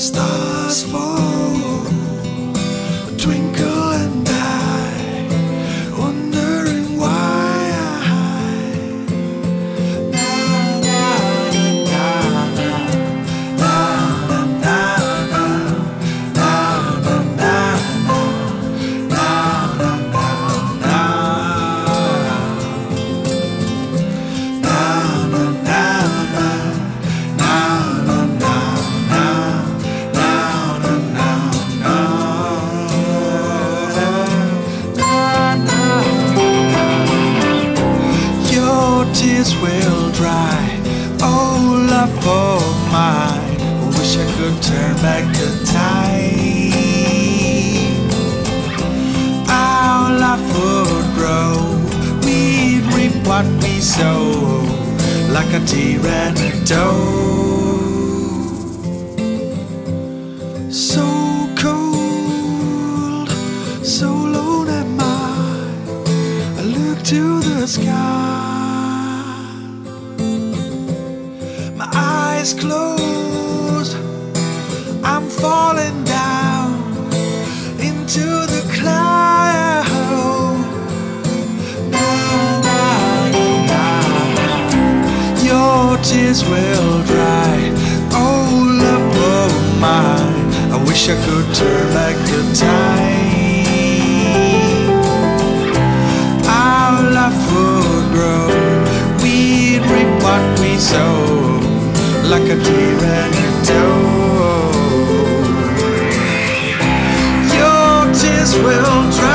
Stars fall. Tears will dry. Oh, love for mine. I wish I could turn back the time. Our life would grow. We'd reap what we sow, like a tyrannosaur. So cold, so alone am I. I look to the sky. Eyes closed. I'm falling down into the cloud. Now, now, now. Your tears will dry. Oh, love of mine. I wish I could turn back the time. Our life would grow. We'd reap what we sow, like a tyrannosaur. Your tears will